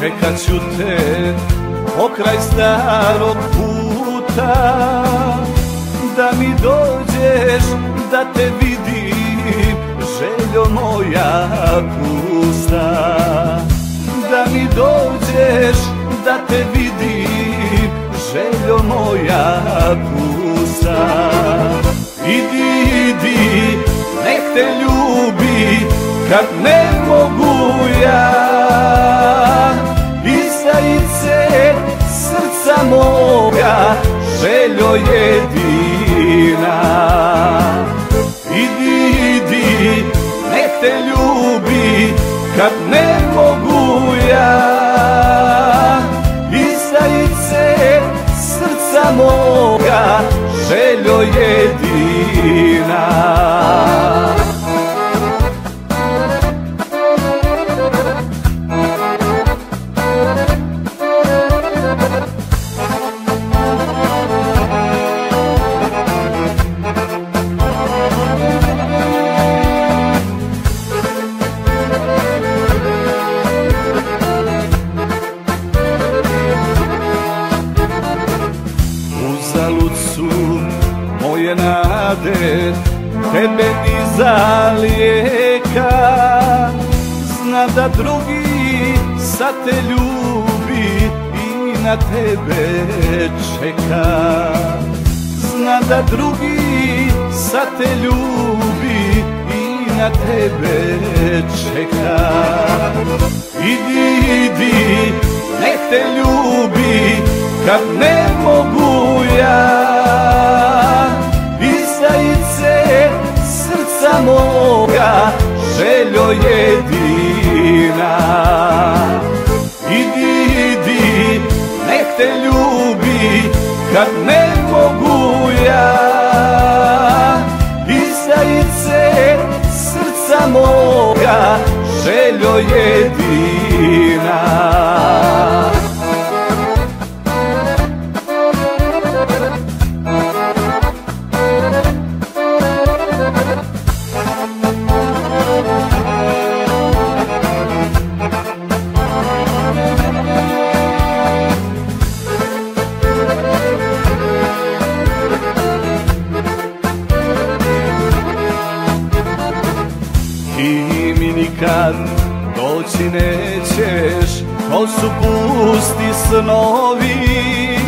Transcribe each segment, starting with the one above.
čekat ću te pokraj starog puta. Da mi dođeš, da te vidim, željo moja pusta. Da mi dođeš, da te vidim, željo moja pusta. Idi, idi, nek te ljubi, kad ne mogu jedina. Idi, idi, nek te ljubi, kad ne mogu ja. Izajice srca moga, željo jedina nade Tebe iza lijeka Zna da drugi sad te ljubi I na tebe čeka. Zna da drugi sad te ljubi I na tebe čeka. Idi, idi, nek te ljubi kad ne moga, željo jedina. Idi, idi, nek te ljubi kad ne mogu ja. Izajice srca moga, željo jedina Ti mi nikad doći nećeš To su pusti snovi.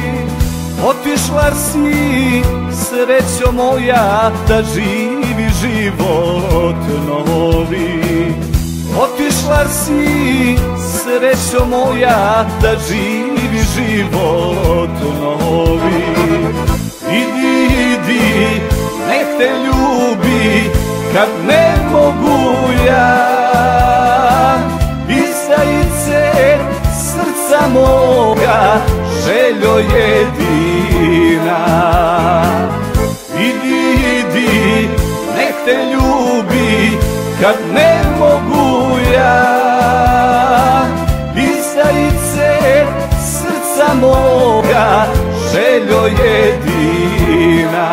Otišla si srećo moja Da živi život novi. Otišla si srećo moja Da živi život novi. Idi, idi, nek te ljubi kad ne mogu ja Izajice srca moga, željo jedina